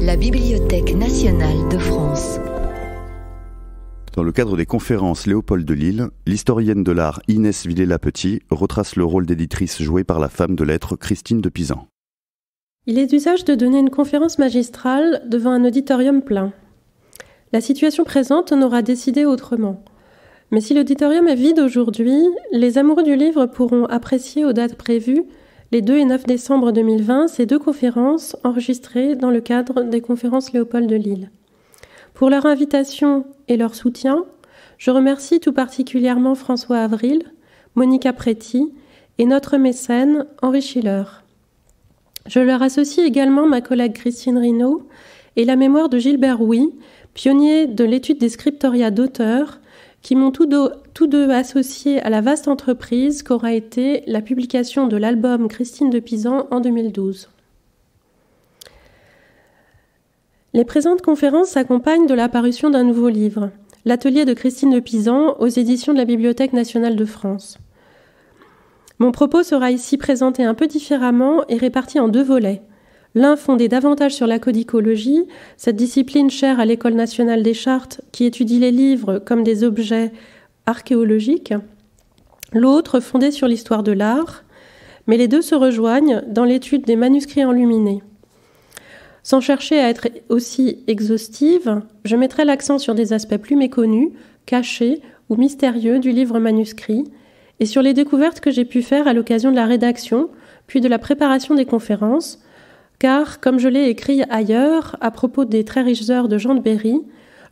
La Bibliothèque nationale de France. Dans le cadre des conférences Léopold de Lille, l'historienne de l'art Inès Villela-Petit retrace le rôle d'éditrice joué par la femme de lettres Christine de Pisan. Il est d'usage de donner une conférence magistrale devant un auditorium plein. La situation présente en aura décidé autrement. Mais si l'auditorium est vide aujourd'hui, les amoureux du livre pourront apprécier aux dates prévues, les 2 et 9 décembre 2020, ces deux conférences enregistrées dans le cadre des conférences Léopold de Lille. Pour leur invitation et leur soutien, je remercie tout particulièrement François Avril, Monica Preti et notre mécène Henri Schiller. Je leur associe également ma collègue Christine Rinaud et la mémoire de Gilbert Rouy, pionnier de l'étude des scriptoria d'auteurs, qui m'ont tous deux, tous deux associés à la vaste entreprise qu'aura été la publication de l'album Christine de Pisan en 2012. Les présentes conférences s'accompagnent de l'apparition d'un nouveau livre, L'atelier de Christine de Pisan aux éditions de la Bibliothèque nationale de France. Mon propos sera ici présenté un peu différemment et réparti en deux volets. L'un fondé davantage sur la codicologie, cette discipline chère à l'École nationale des chartes qui étudie les livres comme des objets archéologiques. L'autre fondé sur l'histoire de l'art, mais les deux se rejoignent dans l'étude des manuscrits enluminés. Sans chercher à être aussi exhaustive, je mettrai l'accent sur des aspects plus méconnus, cachés ou mystérieux du livre manuscrit, et sur les découvertes que j'ai pu faire à l'occasion de la rédaction, puis de la préparation des conférences, car, comme je l'ai écrit ailleurs à propos des très riches heures de Jean de Berry,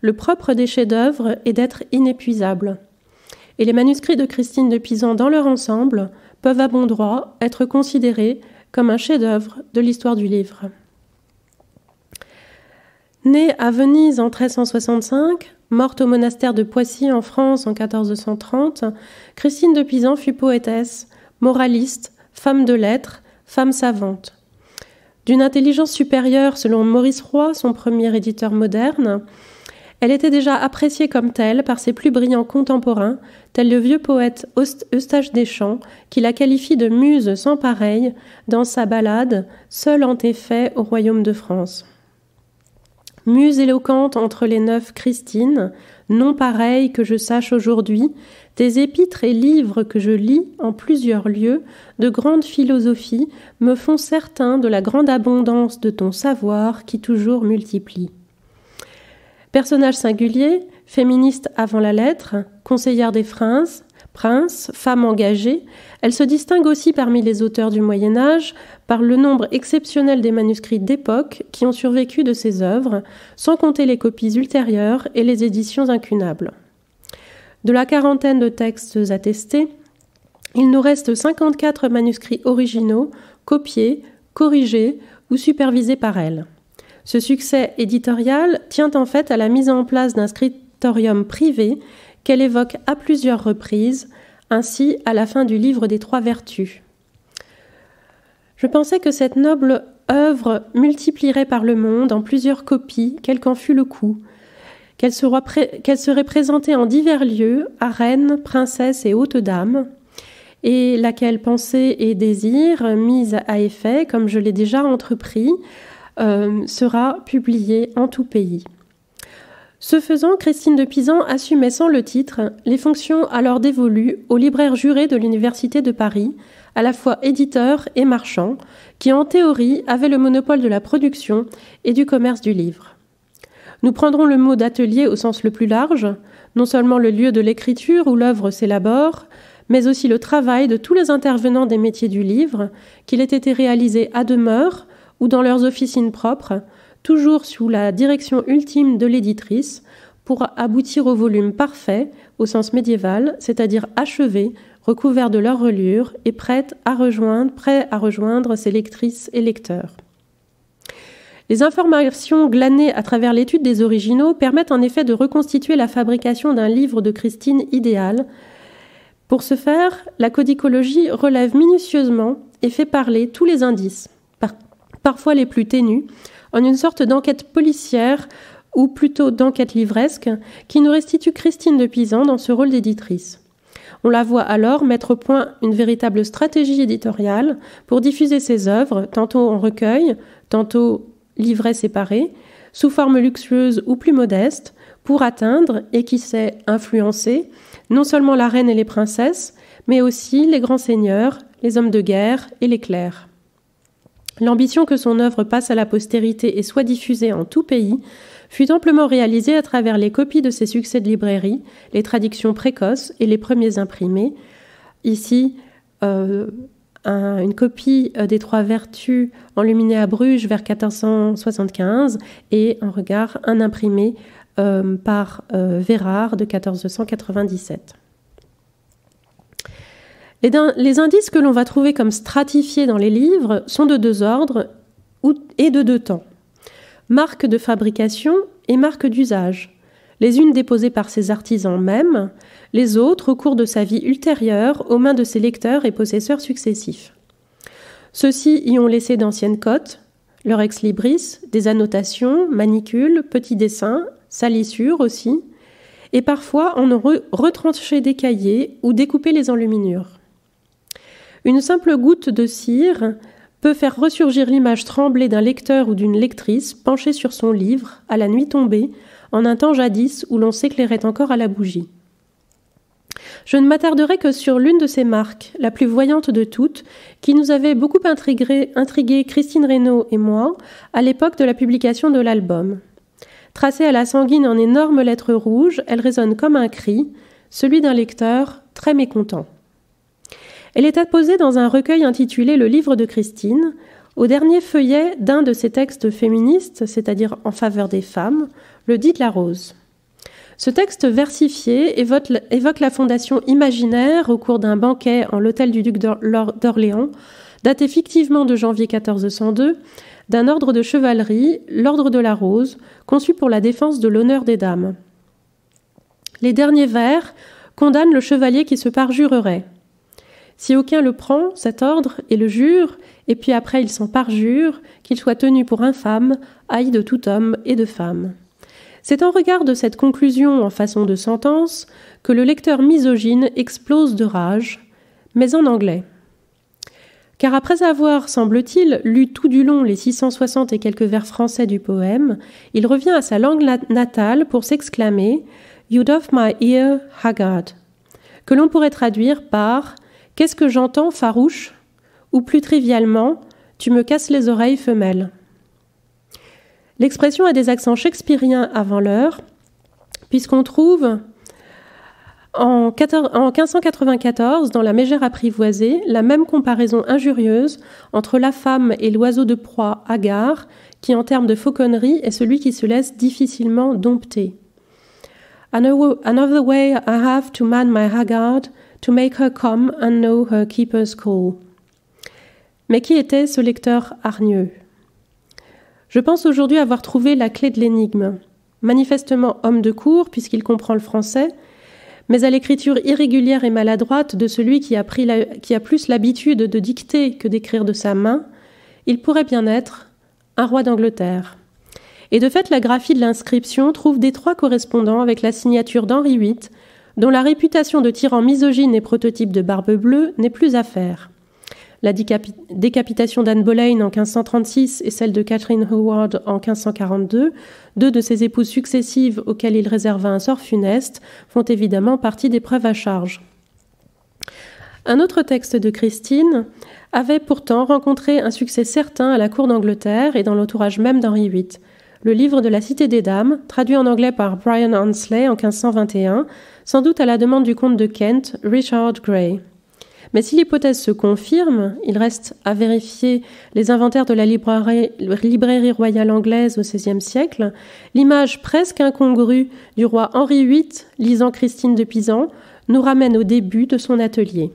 le propre des chefs-d'œuvre est d'être inépuisable. Et les manuscrits de Christine de Pisan dans leur ensemble peuvent à bon droit être considérés comme un chef-d'œuvre de l'histoire du livre. Née à Venise en 1365, morte au monastère de Poissy en France en 1430, Christine de Pisan fut poétesse, moraliste, femme de lettres, femme savante. D'une intelligence supérieure selon Maurice Roy, son premier éditeur moderne, elle était déjà appréciée comme telle par ses plus brillants contemporains, tel le vieux poète Eustache Deschamps, qui la qualifie de muse sans pareille dans sa ballade Seul en tes faits au royaume de France. Muse éloquente entre les neuf Christine, non pareille que je sache aujourd'hui, tes épîtres et livres que je lis en plusieurs lieux, de grande philosophie, me font certain de la grande abondance de ton savoir qui toujours multiplie. Personnage singulier, féministe avant la lettre, conseillère des princes, prince, femme engagée, elle se distingue aussi parmi les auteurs du Moyen Âge par le nombre exceptionnel des manuscrits d'époque qui ont survécu de ses œuvres, sans compter les copies ultérieures et les éditions incunables. De la quarantaine de textes attestés, il nous reste 54 manuscrits originaux, copiés, corrigés ou supervisés par elle. Ce succès éditorial tient en fait à la mise en place d'un scriptorium privé qu'elle évoque à plusieurs reprises, ainsi à la fin du livre des trois vertus. Je pensais que cette noble œuvre multiplierait par le monde en plusieurs copies, quel qu'en fût le coup, qu'elle serait présentée en divers lieux, à reines, princesses et hautes dames, et laquelle pensée et désir, mise à effet, comme je l'ai déjà entrepris, euh, sera publiée en tout pays. Ce faisant, Christine de Pisan assumait sans le titre les fonctions alors dévolues au libraire juré de l'Université de Paris, à la fois éditeur et marchand, qui en théorie avait le monopole de la production et du commerce du livre. Nous prendrons le mot d'atelier au sens le plus large, non seulement le lieu de l'écriture où l'œuvre s'élabore, mais aussi le travail de tous les intervenants des métiers du livre, qu'il ait été réalisé à demeure ou dans leurs officines propres, toujours sous la direction ultime de l'éditrice, pour aboutir au volume parfait, au sens médiéval, c'est-à-dire achevé, recouvert de leur relure et prêt à rejoindre ses lectrices et lecteurs. Les informations glanées à travers l'étude des originaux permettent en effet de reconstituer la fabrication d'un livre de Christine idéal. Pour ce faire, la codicologie relève minutieusement et fait parler tous les indices, parfois les plus ténus, en une sorte d'enquête policière ou plutôt d'enquête livresque qui nous restitue Christine de Pisan dans ce rôle d'éditrice. On la voit alors mettre au point une véritable stratégie éditoriale pour diffuser ses œuvres, tantôt en recueil, tantôt livrets séparés, sous forme luxueuse ou plus modeste, pour atteindre, et qui sait influencer, non seulement la reine et les princesses, mais aussi les grands seigneurs, les hommes de guerre et les clercs. L'ambition que son œuvre passe à la postérité et soit diffusée en tout pays fut amplement réalisée à travers les copies de ses succès de librairie, les traductions précoces et les premiers imprimés. Ici, euh, une copie euh, des Trois Vertus enluminée à Bruges vers 1475 et en regard un imprimé euh, par Vérard de 1497. Les, indices que l'on va trouver comme stratifiés dans les livres sont de deux ordres et de deux temps. Marques de fabrication et marques d'usage. Les unes déposées par ses artisans mêmes, les autres au cours de sa vie ultérieure aux mains de ses lecteurs et possesseurs successifs. Ceux-ci y ont laissé d'anciennes cotes, leur ex-libris, des annotations, manicules, petits dessins, salissures aussi, et parfois en ont retranché des cahiers ou découpé les enluminures. Une simple goutte de cire peut faire ressurgir l'image tremblée d'un lecteur ou d'une lectrice penchée sur son livre, à la nuit tombée, en un temps jadis où l'on s'éclairait encore à la bougie. Je ne m'attarderai que sur l'une de ces marques, la plus voyante de toutes, qui nous avait beaucoup intrigué, intrigué Christine Reynaud et moi à l'époque de la publication de l'album. Tracée à la sanguine en énormes lettres rouges, elle résonne comme un cri, celui d'un lecteur très mécontent. Elle est apposée dans un recueil intitulé Le livre de Christine, au dernier feuillet d'un de ses textes féministes, c'est-à-dire en faveur des femmes, le dit de la rose. Ce texte versifié évoque, la fondation imaginaire au cours d'un banquet en l'hôtel du duc d'Orléans, daté fictivement de janvier 1402, d'un ordre de chevalerie, l'ordre de la rose, conçu pour la défense de l'honneur des dames. Les derniers vers condamnent le chevalier qui se parjurerait. Si aucun le prend, cet ordre, et le jure, et puis après il s'en parjure, qu'il soit tenu pour infâme, haï de tout homme et de femme. C'est en regard de cette conclusion en façon de sentence que le lecteur misogyne explose de rage, mais en anglais. Car après avoir, semble-t-il, lu tout du long les 660 et quelques vers français du poème, il revient à sa langue natale pour s'exclamer You doff my ear, Haggard, que l'on pourrait traduire par Qu'est-ce que j'entends, farouche? Ou plus trivialement, tu me casses les oreilles, femelle. L'expression a des accents shakespeariens avant l'heure, puisqu'on trouve en, 1594, dans la Mégère apprivoisée, la même comparaison injurieuse entre la femme et l'oiseau de proie hagard, qui en termes de fauconnerie est celui qui se laisse difficilement dompter. Another way I have to man my haggard to make her come and know her keeper's call. Mais qui était ce lecteur hargneux? Je pense aujourd'hui avoir trouvé la clé de l'énigme. Manifestement homme de cour, puisqu'il comprend le français, mais à l'écriture irrégulière et maladroite de celui qui a, qui a plus l'habitude de dicter que d'écrire de sa main, il pourrait bien être un roi d'Angleterre. Et de fait, la graphie de l'inscription trouve d'étroits correspondants avec la signature d'Henri VIII, dont la réputation de tyran misogyne et prototype de barbe bleue n'est plus à faire. La décapitation d'Anne Boleyn en 1536 et celle de Catherine Howard en 1542, deux de ses épouses successives auxquelles il réserva un sort funeste, font évidemment partie des preuves à charge. Un autre texte de Christine avait pourtant rencontré un succès certain à la cour d'Angleterre et dans l'entourage même d'Henri VIII. Le livre de la Cité des Dames, traduit en anglais par Brian Ansley en 1521, sans doute à la demande du comte de Kent, Richard Gray. Mais si l'hypothèse se confirme, il reste à vérifier les inventaires de la librairie, royale anglaise au XVIe siècle, l'image presque incongrue du roi Henri VIII lisant Christine de Pisan nous ramène au début de son atelier.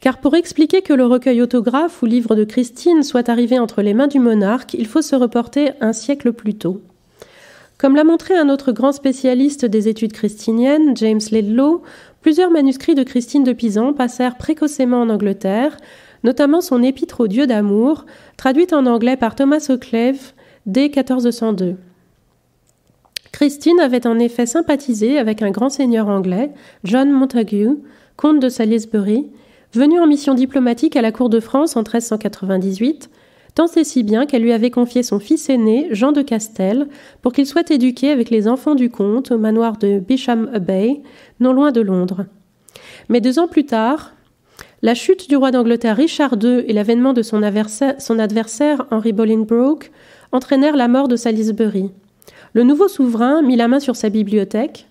Car pour expliquer que le recueil autographe ou livre de Christine soit arrivé entre les mains du monarque, il faut se reporter un siècle plus tôt. Comme l'a montré un autre grand spécialiste des études christiniennes, James Ledlow, plusieurs manuscrits de Christine de Pisan passèrent précocement en Angleterre, notamment son épître au Dieu d'amour, traduite en anglais par Thomas Occleve dès 1402. Christine avait en effet sympathisé avec un grand seigneur anglais, John Montagu, comte de Salisbury, venu en mission diplomatique à la cour de France en 1398, tant c'est si bien qu'elle lui avait confié son fils aîné, Jean de Castel, pour qu'il soit éduqué avec les enfants du comte au manoir de Bisham Abbey, non loin de Londres. Mais deux ans plus tard, la chute du roi d'Angleterre Richard II et l'avènement de son adversaire, son adversaire Henry Bolingbroke entraînèrent la mort de Salisbury. Le nouveau souverain mit la main sur sa bibliothèque,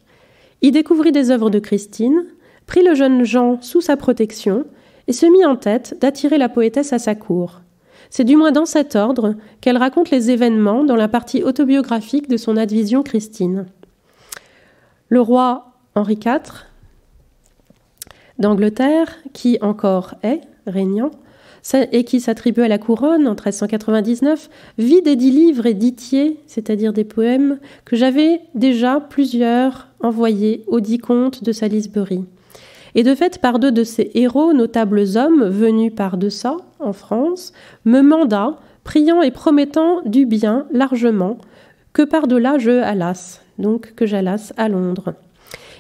y découvrit des œuvres de Christine, prit le jeune Jean sous sa protection et se mit en tête d'attirer la poétesse à sa cour. C'est du moins dans cet ordre qu'elle raconte les événements dans la partie autobiographique de son advision Christine. Le roi Henri IV d'Angleterre, qui encore est régnant, et qui s'attribue à la couronne en 1399, vit des dix livres éditiers, c'est-à-dire des poèmes, que j'avais déjà plusieurs envoyés aux dix comtes de Salisbury. Et de fait, par deux de ces héros, notables hommes venus par deçà, en France, me manda, priant et promettant du bien largement, que par-delà je allasse, donc que j'allasse à Londres.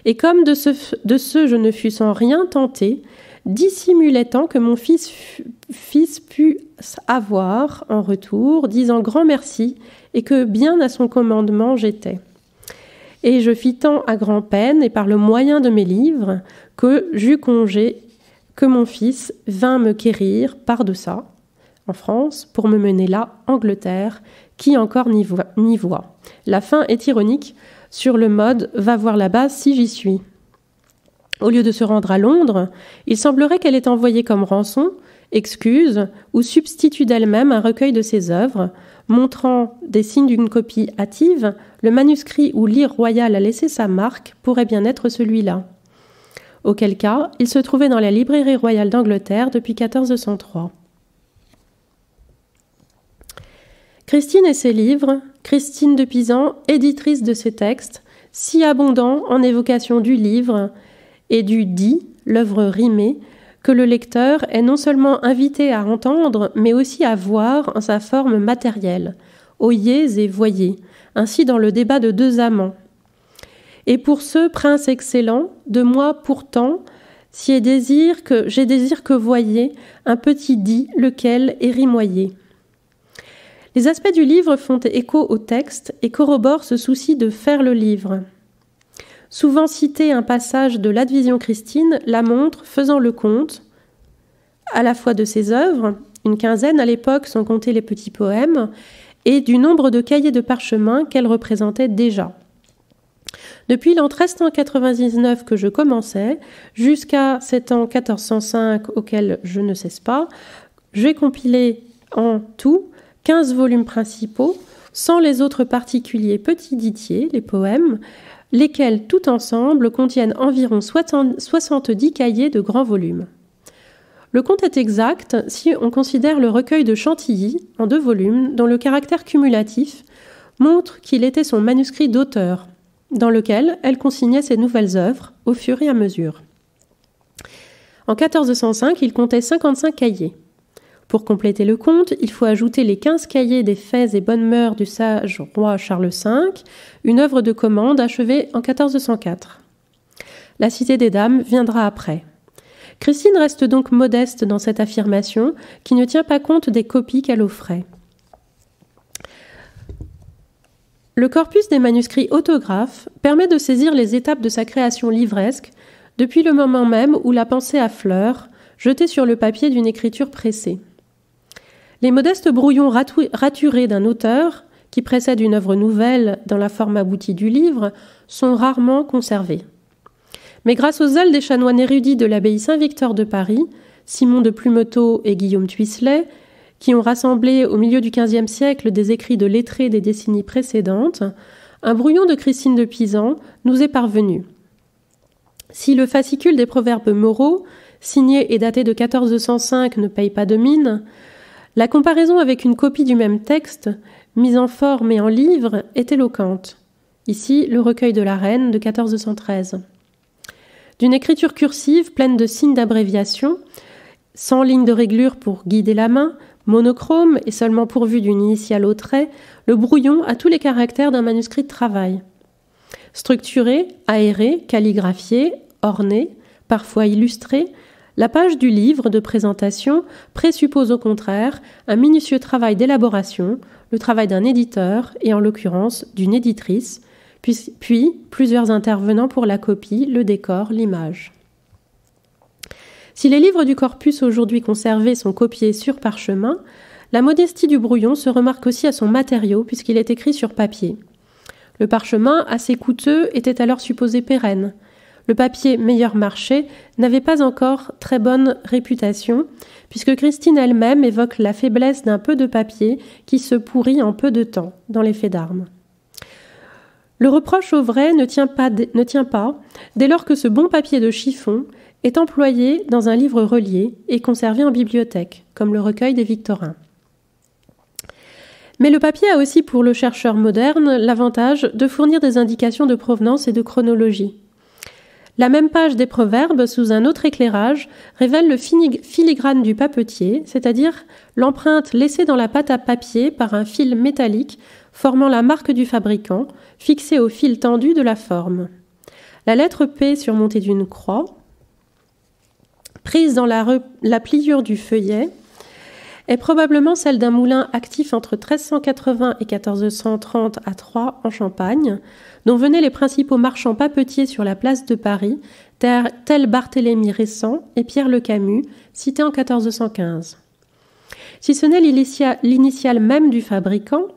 Et comme de ce, de ce je ne fus sans rien tenté, dissimulait tant que mon fils, fils put avoir en retour, disant grand merci, et que bien à son commandement j'étais. Et je fis tant à grand-peine, et par le moyen de mes livres, que j'eus congé que mon fils vint me quérir par deçà, en France, pour me mener là, Angleterre, qui encore n'y voit. La fin est ironique sur le mode va voir là-bas si j'y suis. Au lieu de se rendre à Londres, il semblerait qu'elle ait envoyé comme rançon, excuse ou substitut d'elle-même un recueil de ses œuvres, montrant des signes d'une copie hâtive, le manuscrit où l'ire royal a laissé sa marque pourrait bien être celui-là. Auquel cas, il se trouvait dans la librairie royale d'Angleterre depuis 1403. Christine et ses livres, Christine de Pisan, éditrice de ses textes, si abondants en évocation du livre et du dit, l'œuvre rimée, que le lecteur est non seulement invité à entendre, mais aussi à voir en sa forme matérielle, oyez et voyez, ainsi dans le débat de deux amants. Et pour ce prince excellent, de moi pourtant, si j'ai désir que j'ai désir que voyez un petit dit lequel est rimoyé. Les aspects du livre font écho au texte et corroborent ce souci de faire le livre. Souvent cité un passage de l'Advision Christine la montre faisant le compte à la fois de ses œuvres, une quinzaine à l'époque sans compter les petits poèmes, et du nombre de cahiers de parchemin qu'elle représentait déjà. Depuis l'an 1399 que je commençais, jusqu'à cet an 1405 auquel je ne cesse pas, j'ai compilé en tout 15 volumes principaux, sans les autres particuliers petits ditiers, les poèmes, lesquels tout ensemble contiennent environ 70 cahiers de grand volume. Le compte est exact si on considère le recueil de Chantilly, en deux volumes, dont le caractère cumulatif montre qu'il était son manuscrit d'auteur, dans lequel elle consignait ses nouvelles œuvres au fur et à mesure. En 1405, il comptait 55 cahiers. Pour compléter le compte, il faut ajouter les 15 cahiers des faits et bonnes mœurs du sage roi Charles V, une œuvre de commande achevée en 1404. La Cité des Dames viendra après. Christine reste donc modeste dans cette affirmation qui ne tient pas compte des copies qu'elle offrait. Le corpus des manuscrits autographes permet de saisir les étapes de sa création livresque depuis le moment même où la pensée à fleurs, jetée sur le papier d'une écriture pressée. Les modestes brouillons raturés d'un auteur, qui précède une œuvre nouvelle dans la forme aboutie du livre, sont rarement conservés. Mais grâce aux zèle des chanoines érudits de l'abbaye Saint-Victor de Paris, Simon de Plumetot et Guillaume Tuisselet, qui ont rassemblé au milieu du XVe siècle des écrits de lettrés des décennies précédentes, un brouillon de Christine de Pisan nous est parvenu. Si le fascicule des proverbes moraux, signé et daté de 1405, ne paye pas de mine, la comparaison avec une copie du même texte, mise en forme et en livre, est éloquente. Ici, le recueil de la reine de 1413. D'une écriture cursive pleine de signes d'abréviation, sans ligne de réglure pour guider la main, monochrome et seulement pourvu d'une initiale au trait, le brouillon a tous les caractères d'un manuscrit de travail. Structurée, aérée, calligraphiée, ornée, parfois illustrée, la page du livre de présentation présuppose au contraire un minutieux travail d'élaboration, le travail d'un éditeur et en l'occurrence d'une éditrice, puis, puis, plusieurs intervenants pour la copie, le décor, l'image. Si les livres du corpus aujourd'hui conservés sont copiés sur parchemin, la modestie du brouillon se remarque aussi à son matériau puisqu'il est écrit sur papier. Le parchemin, assez coûteux, était alors supposé pérenne. Le papier meilleur marché n'avait pas encore très bonne réputation, puisque Christine elle-même évoque la faiblesse d'un peu de papier qui se pourrit en peu de temps dans les d'armes. Le reproche au vrai ne tient, pas, dès lors que ce bon papier de chiffon est employé dans un livre relié et conservé en bibliothèque, comme le recueil des Victorins. Mais le papier a aussi pour le chercheur moderne l'avantage de fournir des indications de provenance et de chronologie. La même page des proverbes, sous un autre éclairage, révèle le filigrane du papetier, c'est-à-dire l'empreinte laissée dans la pâte à papier par un fil métallique formant la marque du fabricant, fixée au fil tendu de la forme. La lettre P surmontée d'une croix, prise dans la, pliure du feuillet, est probablement celle d'un moulin actif entre 1380 et 1430 à Troyes en Champagne, dont venaient les principaux marchands papetiers sur la place de Paris, tels Barthélemy Récent et Pierre le Camus, cités en 1415. Si ce n'est l'initiale même du fabricant,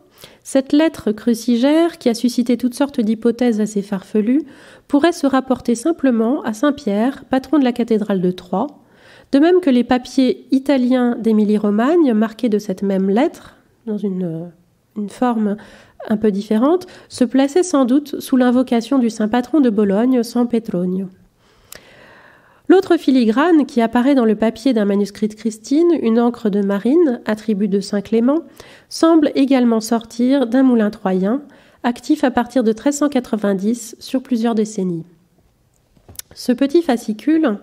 cette lettre crucigère, qui a suscité toutes sortes d'hypothèses assez farfelues, pourrait se rapporter simplement à Saint Pierre, patron de la cathédrale de Troyes, de même que les papiers italiens d'Émilie-Romagne, marqués de cette même lettre, dans une, forme un peu différente, se plaçaient sans doute sous l'invocation du saint patron de Bologne, San Petronio. L'autre filigrane qui apparaît dans le papier d'un manuscrit de Christine, une encre de marine, attribut de Saint Clément, semble également sortir d'un moulin troyen, actif à partir de 1390 sur plusieurs décennies. Ce petit fascicule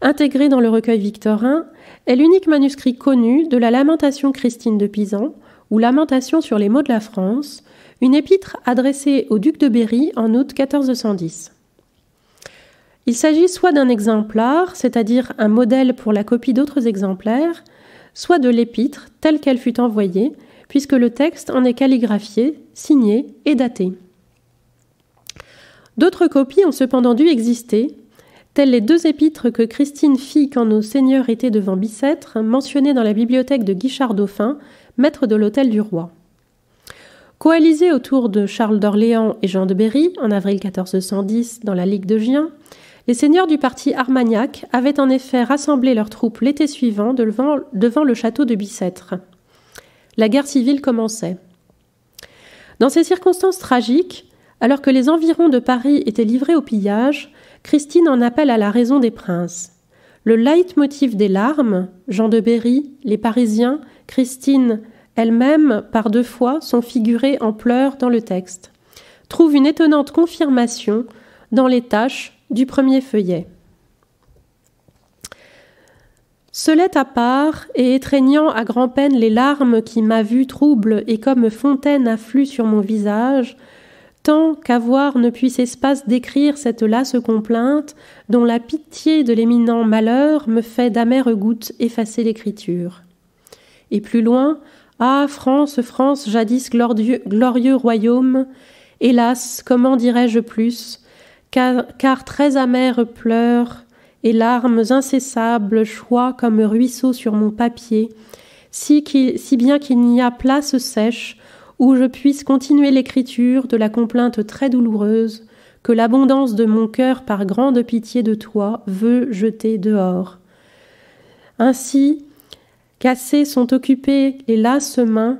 intégré dans le recueil victorin, est l'unique manuscrit connu de la Lamentation Christine de Pisan, ou Lamentation sur les mots de la France, une épître adressée au duc de Berry en août 1410. Il s'agit soit d'un exemplaire, c'est-à-dire un modèle pour la copie d'autres exemplaires, soit de l'épître telle qu'elle fut envoyée, puisque le texte en est calligraphié, signé et daté. D'autres copies ont cependant dû exister, telles les deux épîtres que Christine fit quand nos seigneurs étaient devant Bicêtre, mentionnées dans la bibliothèque de Guichard Dauphin, maître de l'hôtel du roi. Coalisés autour de Charles d'Orléans et Jean de Berry en avril 1410 dans la Ligue de Gien, les seigneurs du parti Armagnac avaient en effet rassemblé leurs troupes l'été suivant devant, le château de Bicêtre. La guerre civile commençait. Dans ces circonstances tragiques, alors que les environs de Paris étaient livrés au pillage, Christine en appelle à la raison des princes. Le leitmotiv des larmes, Jean de Berry, les Parisiens, Christine elle-même, par deux fois, sont figurés en pleurs dans le texte, trouve une étonnante confirmation dans les tâches du premier feuillet. Seulette à part, et étreignant à grand-peine les larmes qui ma vue trouble et comme fontaine affluent sur mon visage, tant qu'avoir ne puisse espace d'écrire cette lasse complainte, dont la pitié de l'éminent malheur me fait d'amères gouttes effacer l'écriture. Et plus loin, ah, France, France, jadis glorieux, glorieux royaume, hélas, comment dirais-je plus, car, très amères pleurs et larmes incessables choient comme ruisseaux sur mon papier, si, si bien qu'il n'y a place sèche où je puisse continuer l'écriture de la complainte très douloureuse que l'abondance de mon cœur par grande pitié de toi veut jeter dehors. Ainsi, cassées sont occupées les lasses mains,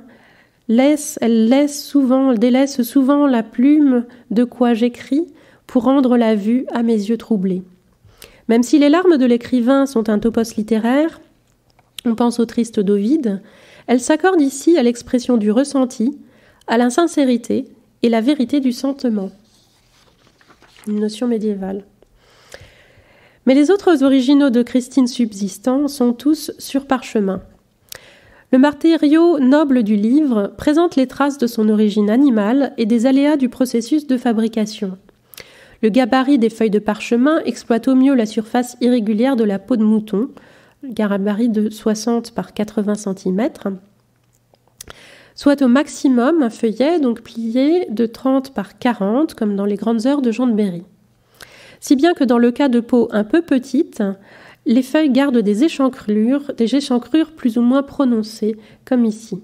laisse, elle laisse souvent, délaisse souvent la plume de quoi j'écris pour rendre la vue à mes yeux troublés. Même si les larmes de l'écrivain sont un topos littéraire, on pense au triste d'Ovide, elles s'accordent ici à l'expression du ressenti, à la sincérité et la vérité du sentiment. Une notion médiévale. Mais les autres originaux de Christine subsistants sont tous sur parchemin. Le matériau noble du livre présente les traces de son origine animale et des aléas du processus de fabrication. Le gabarit des feuilles de parchemin exploite au mieux la surface irrégulière de la peau de mouton, gabarit de 60 par 80 cm, soit au maximum un feuillet donc plié de 30 par 40 comme dans les grandes heures de Jean de Berry. Si bien que dans le cas de peau un peu petite, les feuilles gardent des échancrures, des échancrures plus ou moins prononcées, comme ici.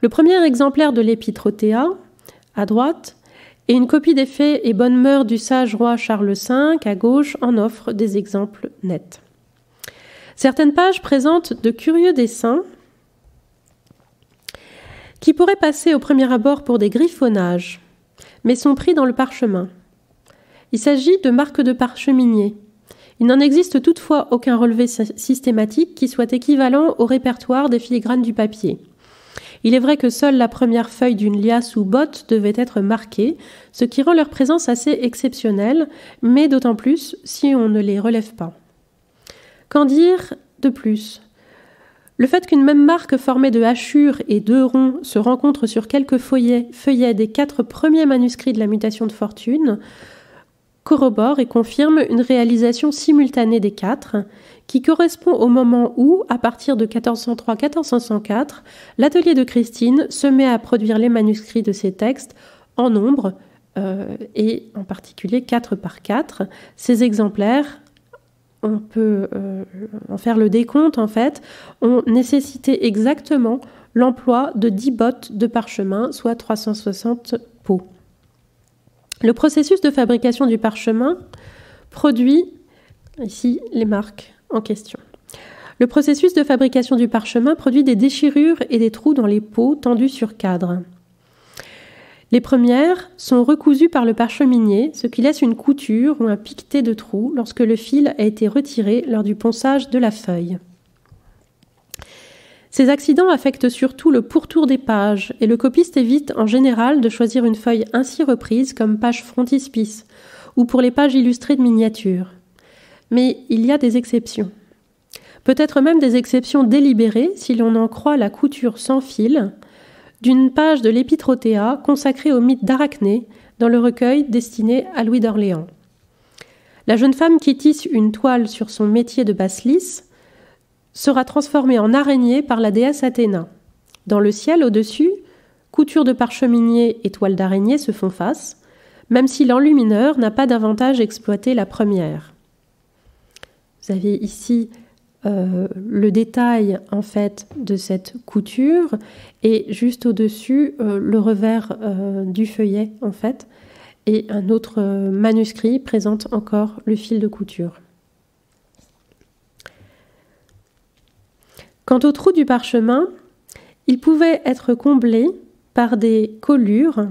Le premier exemplaire de l'Épitrophéa, à droite, et une copie des faits et bonnes mœurs du sage roi Charles V, à gauche, en offre des exemples nets. Certaines pages présentent de curieux dessins qui pourraient passer au premier abord pour des griffonnages, mais sont pris dans le parchemin. Il s'agit de marques de parcheminier, il n'en existe toutefois aucun relevé systématique qui soit équivalent au répertoire des filigranes du papier. Il est vrai que seule la première feuille d'une liasse ou botte devait être marquée, ce qui rend leur présence assez exceptionnelle, mais d'autant plus si on ne les relève pas. Qu'en dire de plus? Le fait qu'une même marque formée de hachures et deux ronds se rencontre sur quelques feuillets, feuillets des quatre premiers manuscrits de la mutation de fortune corrobore et confirme une réalisation simultanée des quatre, qui correspond au moment où, à partir de 1403-1404, l'atelier de Christine se met à produire les manuscrits de ses textes en nombre, euh, et en particulier 4 par 4. Ces exemplaires, on peut euh, en faire le décompte en fait, ont nécessité exactement l'emploi de 10 bottes de parchemin, soit 360 pots. Le processus de fabrication du parchemin produit, ici les marques en question. Le processus de fabrication du parchemin produit des déchirures et des trous dans les peaux tendus sur cadre. Les premières sont recousues par le parcheminier, ce qui laisse une couture ou un piqueté de trous lorsque le fil a été retiré lors du ponçage de la feuille. Ces accidents affectent surtout le pourtour des pages, et le copiste évite en général de choisir une feuille ainsi reprise comme page frontispice, ou pour les pages illustrées de miniatures. Mais il y a des exceptions. Peut-être même des exceptions délibérées si l'on en croit la couture sans fil d'une page de l'Épitrophéa consacrée au mythe d'Arachné dans le recueil destiné à Louis d'Orléans. La jeune femme qui tisse une toile sur son métier de basse-lisse sera transformé en araignée par la déesse Athéna. Dans le ciel, au-dessus, couture de parcheminier et toile d'araignée se font face, même si l'enlumineur n'a pas davantage exploité la première. Vous avez ici euh, le détail en fait de cette couture et juste au-dessus euh, le revers euh, du feuillet en fait et un autre manuscrit présente encore le fil de couture. Quant au trou du parchemin, il pouvait être comblé par des collures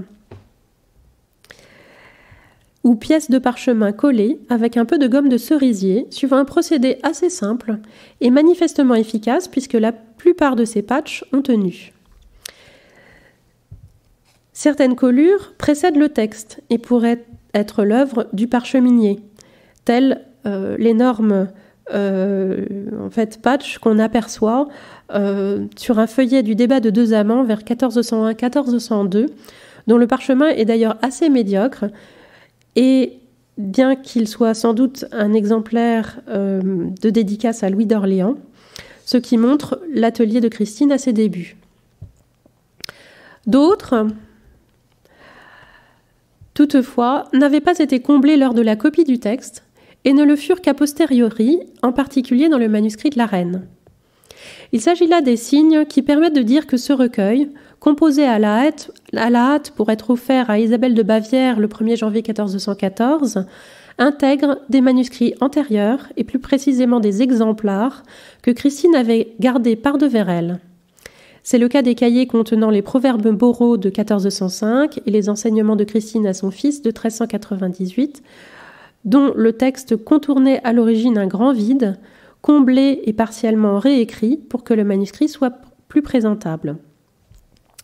ou pièces de parchemin collées avec un peu de gomme de cerisier, suivant un procédé assez simple et manifestement efficace puisque la plupart de ces patchs ont tenu. Certaines collures précèdent le texte et pourraient être l'œuvre du parcheminier, telles euh, l'énorme euh, en fait, patch qu'on aperçoit euh, sur un feuillet du débat de deux amants vers 1401-1402, dont le parchemin est d'ailleurs assez médiocre, et bien qu'il soit sans doute un exemplaire euh, de dédicace à Louis d'Orléans, ce qui montre l'atelier de Christine à ses débuts. D'autres, toutefois, n'avaient pas été comblés lors de la copie du texte, et ne le furent qu'a posteriori, en particulier dans le manuscrit de la reine. Il s'agit là des signes qui permettent de dire que ce recueil, composé à la hâte, pour être offert à Isabelle de Bavière le 1er janvier 1414, intègre des manuscrits antérieurs et plus précisément des exemplaires que Christine avait gardés par-devers elle. C'est le cas des cahiers contenant les proverbes boraux de 1405 et les enseignements de Christine à son fils de 1398, dont le texte contournait à l'origine un grand vide, comblé et partiellement réécrit pour que le manuscrit soit plus présentable.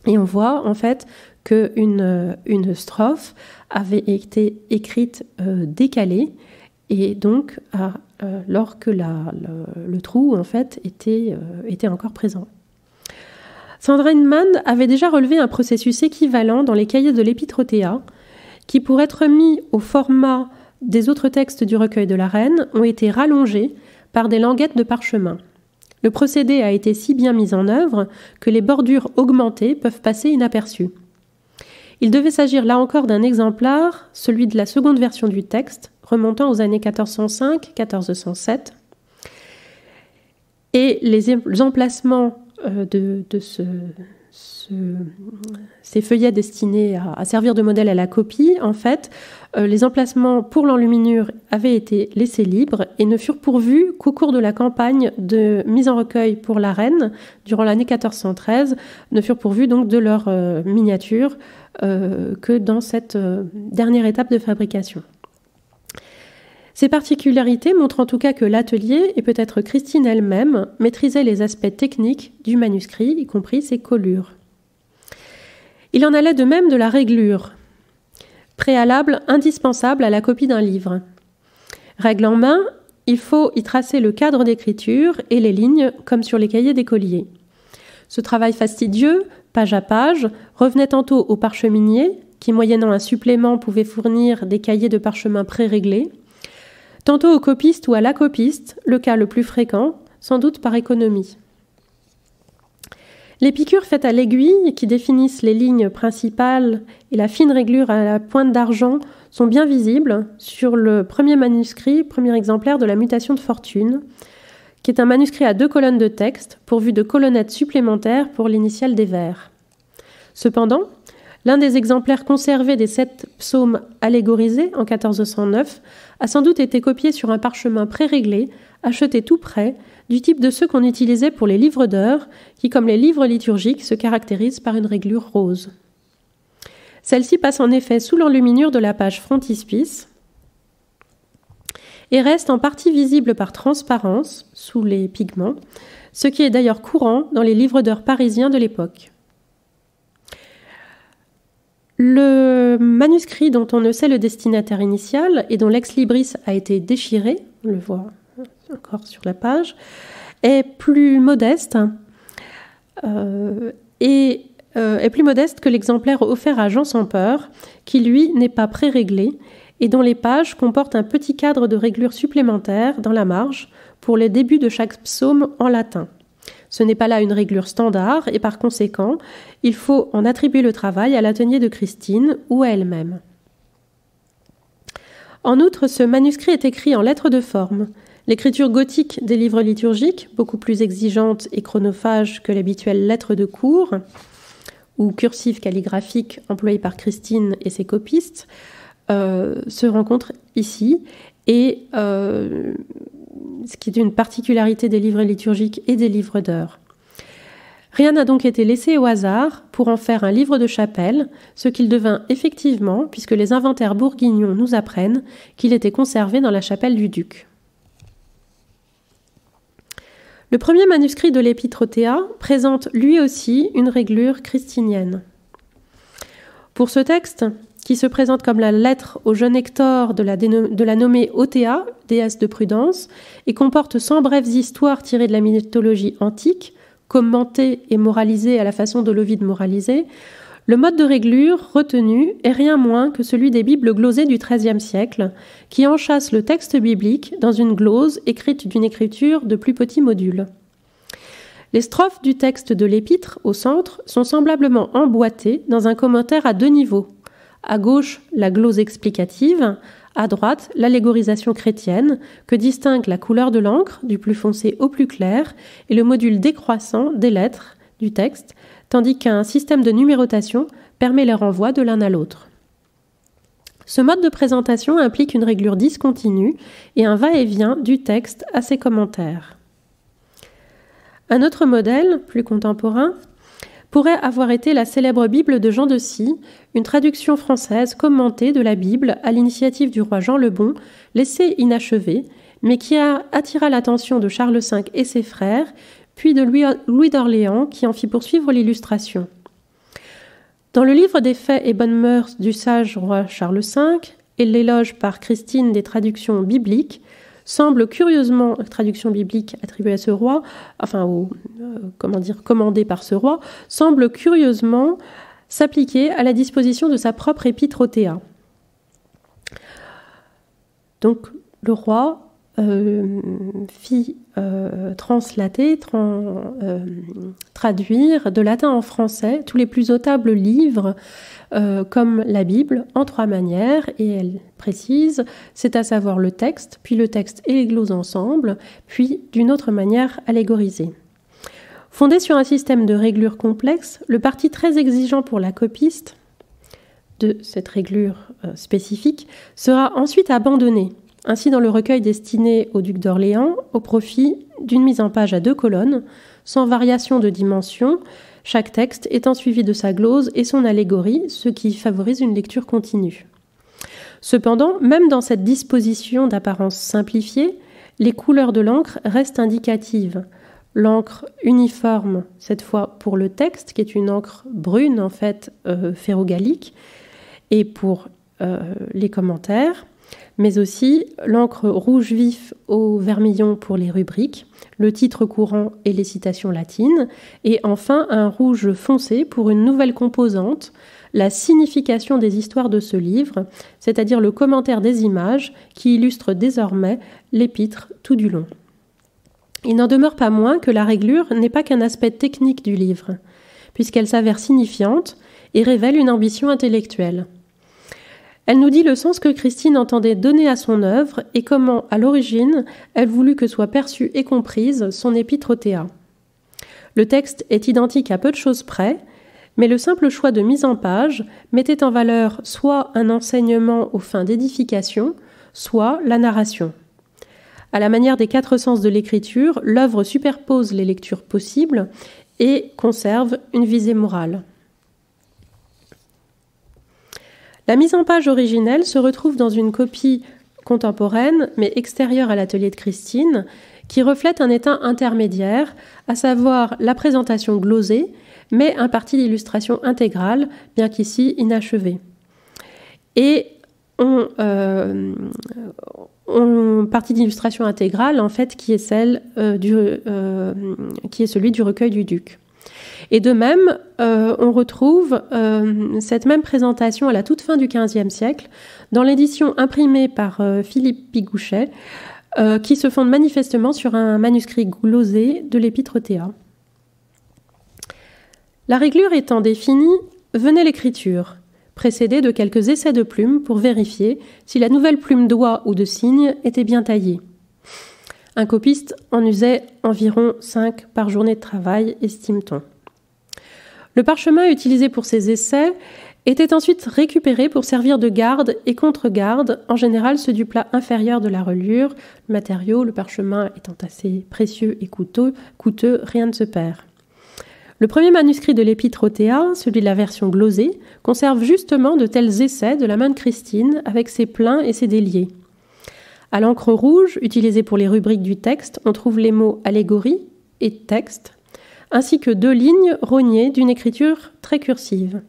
Et on voit en fait qu'une une strophe avait été écrite euh, décalée et donc euh, alors que le, trou en fait était, euh, encore présent. Sandrine Mann avait déjà relevé un processus équivalent dans les cahiers de l'Épître qui, pour être mis au format des autres textes du recueil de la Reine, ont été rallongés par des languettes de parchemin. Le procédé a été si bien mis en œuvre que les bordures augmentées peuvent passer inaperçues. Il devait s'agir là encore d'un exemplaire, celui de la seconde version du texte, remontant aux années 1405-1407. Et les emplacements euh, de, ces feuillets destinés à, servir de modèle à la copie, en fait, euh, les emplacements pour l'enluminure avaient été laissés libres et ne furent pourvus qu'au cours de la campagne de mise en recueil pour la reine, durant l'année 1413, ne furent pourvus donc de leur euh, miniature que dans cette dernière étape de fabrication. Ces particularités montrent en tout cas que l'atelier, et peut-être Christine elle-même, maîtrisait les aspects techniques du manuscrit, y compris ses collures. Il en allait de même de la réglure, préalable indispensable à la copie d'un livre. Règle en main, il faut y tracer le cadre d'écriture et les lignes comme sur les cahiers d'écoliers. Ce travail fastidieux, page à page, revenait tantôt au parcheminier, qui moyennant un supplément pouvait fournir des cahiers de parchemin pré-réglés, tantôt au copiste ou à la copiste, le cas le plus fréquent, sans doute par économie. Les piqûres faites à l'aiguille, qui définissent les lignes principales et la fine réglure à la pointe d'argent, sont bien visibles sur le premier manuscrit, premier exemplaire de la mutation de fortune, qui est un manuscrit à deux colonnes de texte, pourvu de colonnettes supplémentaires pour l'initiale des vers. Cependant, L'un des exemplaires conservés des sept psaumes allégorisés en 1409 a sans doute été copié sur un parchemin pré-réglé, acheté tout près, du type de ceux qu'on utilisait pour les livres d'heures, qui, comme les livres liturgiques, se caractérisent par une réglure rose. Celle-ci passe en effet sous l'enluminure de la page frontispice et reste en partie visible par transparence, sous les pigments, ce qui est d'ailleurs courant dans les livres d'heures parisiens de l'époque. Le manuscrit dont on ne sait le destinataire initial et dont l'ex-libris a été déchiré, on le voit encore sur la page, est plus modeste euh, et euh, est plus modeste que l'exemplaire offert à Jean sans peur, qui lui n'est pas pré-réglé et dont les pages comportent un petit cadre de réglure supplémentaire dans la marge pour les débuts de chaque psaume en latin. Ce n'est pas là une réglure standard et par conséquent, il faut en attribuer le travail à l'atelier de Christine ou à elle-même. En outre, ce manuscrit est écrit en lettres de forme. L'écriture gothique des livres liturgiques, beaucoup plus exigeante et chronophage que l'habituelle lettre de cours, ou cursive calligraphique employée par Christine et ses copistes, euh, se rencontre ici et euh, ce qui est une particularité des livres liturgiques et des livres d'heures. Rien n'a donc été laissé au hasard pour en faire un livre de chapelle, ce qu'il devint effectivement, puisque les inventaires bourguignons nous apprennent qu'il était conservé dans la chapelle du duc. Le premier manuscrit de l'Épître présente lui aussi une réglure christinienne. Pour ce texte, qui se présente comme la lettre au jeune Hector de la, nommée Othéa, déesse de prudence, et comporte cent brèves histoires tirées de la mythologie antique, commentées et moralisées à la façon de l'Ovide moralisé, le mode de réglure retenu est rien moins que celui des Bibles glosées du XIIIe siècle, qui enchâssent le texte biblique dans une glose écrite d'une écriture de plus petits modules. Les strophes du texte de l'épître, au centre, sont semblablement emboîtées dans un commentaire à deux niveaux, à gauche, la glose explicative, à droite, l'allégorisation chrétienne, que distingue la couleur de l'encre, du plus foncé au plus clair, et le module décroissant des lettres du texte, tandis qu'un système de numérotation permet les renvois de l'un à l'autre. Ce mode de présentation implique une réglure discontinue et un va-et-vient du texte à ses commentaires. Un autre modèle, plus contemporain, pourrait avoir été la célèbre Bible de Jean de Sy, une traduction française commentée de la Bible à l'initiative du roi Jean le Bon, laissée inachevée, mais qui a attira l'attention de Charles V et ses frères, puis de Louis d'Orléans, qui en fit poursuivre l'illustration. Dans le livre des faits et bonnes mœurs du sage roi Charles V et l'éloge par Christine des traductions bibliques, semble curieusement, traduction biblique attribuée à ce roi, enfin, euh, comment dire, commandée par ce roi, semble curieusement s'appliquer à la disposition de sa propre épître au Théa. Donc, le roi euh, fit euh, translater, traduire de latin en français tous les plus notables livres euh, comme la Bible en trois manières, et elle précise, c'est à savoir le texte, puis le texte et les gloses ensemble, puis d'une autre manière allégorisée. Fondé sur un système de réglure complexe, le parti très exigeant pour la copiste de cette réglure euh, spécifique sera ensuite abandonné, ainsi dans le recueil destiné au duc d'Orléans, au profit d'une mise en page à deux colonnes, sans variation de dimension, chaque texte étant suivi de sa glose et son allégorie, ce qui favorise une lecture continue. Cependant, même dans cette disposition d'apparence simplifiée, les couleurs de l'encre restent indicatives. L'encre uniforme, cette fois pour le texte, qui est une encre brune en fait euh, ferrogalique, et pour euh, les commentaires, mais aussi l'encre rouge vif au vermillon pour les rubriques, le titre courant et les citations latines, et enfin un rouge foncé pour une nouvelle composante, la signification des histoires de ce livre, c'est-à-dire le commentaire des images qui illustre désormais l'épître tout du long. Il n'en demeure pas moins que la réglure n'est pas qu'un aspect technique du livre, puisqu'elle s'avère signifiante et révèle une ambition intellectuelle. Elle nous dit le sens que Christine entendait donner à son œuvre et comment, à l'origine, elle voulut que soit perçue et comprise son épître au Théa. Le texte est identique à peu de choses près, mais le simple choix de mise en page mettait en valeur soit un enseignement aux fins d'édification, soit la narration. À la manière des quatre sens de l'écriture, l'œuvre superpose les lectures possibles et conserve une visée morale. La mise en page originelle se retrouve dans une copie contemporaine, mais extérieure à l'atelier de Christine, qui reflète un état intermédiaire, à savoir la présentation glosée, mais un parti d'illustration intégrale, bien qu'ici inachevé. Et on, euh, partie d'illustration intégrale, en fait, qui est euh, euh, qui est celui du recueil du duc. Et de même, euh, on retrouve euh, cette même présentation à la toute fin du XVe siècle dans l'édition imprimée par euh, Philippe Pigouchet, qui se fonde manifestement sur un manuscrit glosé de l'épître Théa. La réglure étant définie, venait l'écriture, précédée de quelques essais de plumes pour vérifier si la nouvelle plume d'oie ou de cygne était bien taillée. Un copiste en usait environ 5 par journée de travail, estime-t-on. Le parchemin utilisé pour ces essais était ensuite récupéré pour servir de garde et contre-garde, en général ceux du plat inférieur de la reliure, le matériau, le parchemin étant assez précieux et coûteux, rien ne se perd. Le premier manuscrit de l'Épître Théa, celui de la version glosée, conserve justement de tels essais de la main de Christine avec ses pleins et ses déliés. À l'encre rouge, utilisée pour les rubriques du texte, on trouve les mots allégorie et texte, ainsi que deux lignes rognées d'une écriture très cursive.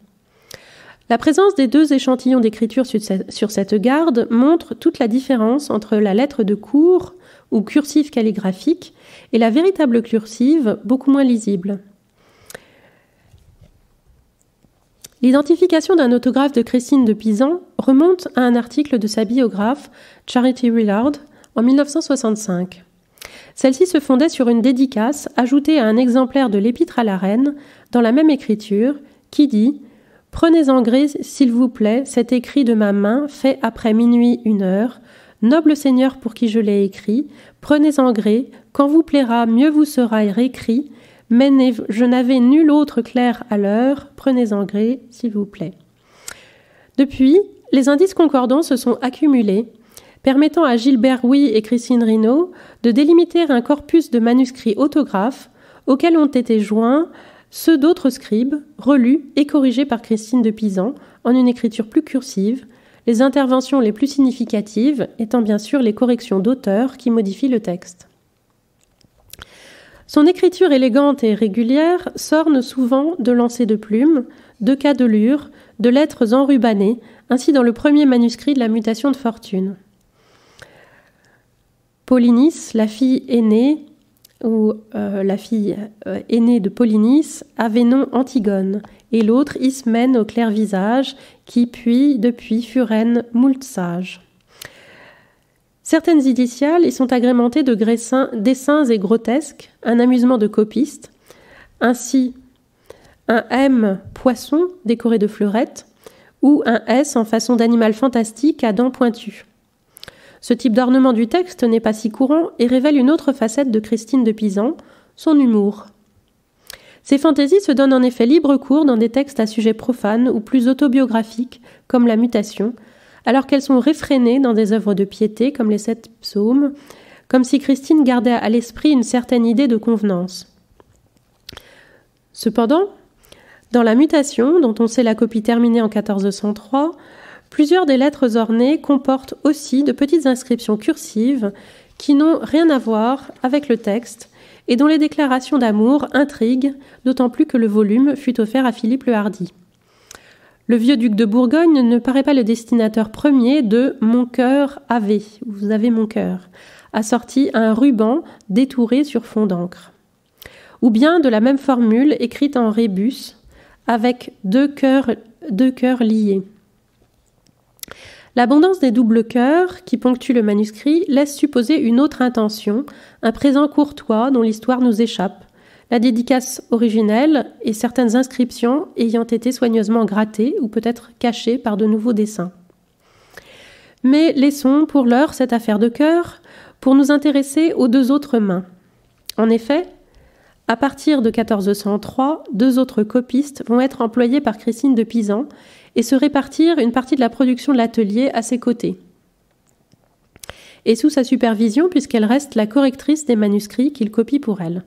La présence des deux échantillons d'écriture sur cette garde montre toute la différence entre la lettre de cours ou cursive calligraphique et la véritable cursive beaucoup moins lisible. L'identification d'un autographe de Christine de Pisan remonte à un article de sa biographe Charity Willard en 1965. Celle-ci se fondait sur une dédicace ajoutée à un exemplaire de l'Épître à la Reine, dans la même écriture, qui dit Prenez en gré, s'il vous plaît, cet écrit de ma main, fait après minuit une heure. Noble Seigneur pour qui je l'ai écrit, prenez en gré, quand vous plaira, mieux vous sera réécrit, mais je n'avais nul autre clair à l'heure, prenez en gré, s'il vous plaît. Depuis, les indices concordants se sont accumulés, permettant à Gilbert Huy et Christine Rino de délimiter un corpus de manuscrits autographes auxquels ont été joints ceux d'autres scribes, relus et corrigés par Christine de Pisan en une écriture plus cursive, les interventions les plus significatives étant bien sûr les corrections d'auteurs qui modifient le texte. Son écriture élégante et régulière s'orne souvent de lancers de plumes, de cadelures, de lettres enrubannées, ainsi dans le premier manuscrit de la mutation de fortune. Polynice, la fille aînée, ou euh, la fille euh, aînée de Polynice, avait nom Antigone, et l'autre Ismène au clair visage, qui puis, depuis, fut reine moult sage. Certaines initiales y sont agrémentées de dessins et grotesques, un amusement de copiste, ainsi un M poisson décoré de fleurettes, ou un S en façon d'animal fantastique à dents pointues. Ce type d'ornement du texte n'est pas si courant et révèle une autre facette de Christine de Pisan, son humour. Ces fantaisies se donnent en effet libre cours dans des textes à sujet profane ou plus autobiographiques, comme La Mutation, alors qu'elles sont réfrénées dans des œuvres de piété, comme les sept psaumes, comme si Christine gardait à l'esprit une certaine idée de convenance. Cependant, dans La Mutation, dont on sait la copie terminée en 1403, Plusieurs des lettres ornées comportent aussi de petites inscriptions cursives qui n'ont rien à voir avec le texte et dont les déclarations d'amour intriguent, d'autant plus que le volume fut offert à Philippe le Hardy. Le vieux duc de Bourgogne ne paraît pas le destinateur premier de Mon cœur avait, vous avez mon cœur, assorti à un ruban détouré sur fond d'encre. Ou bien de la même formule écrite en rébus, avec deux cœurs, deux cœurs liés. L'abondance des doubles cœurs qui ponctuent le manuscrit laisse supposer une autre intention, un présent courtois dont l'histoire nous échappe, la dédicace originelle et certaines inscriptions ayant été soigneusement grattées ou peut-être cachées par de nouveaux dessins. Mais laissons pour l'heure cette affaire de cœur pour nous intéresser aux deux autres mains. En effet, à partir de 1403, deux autres copistes vont être employés par Christine de Pisan et se répartir une partie de la production de l'atelier à ses côtés. Et sous sa supervision, puisqu'elle reste la correctrice des manuscrits qu'il copie pour elle.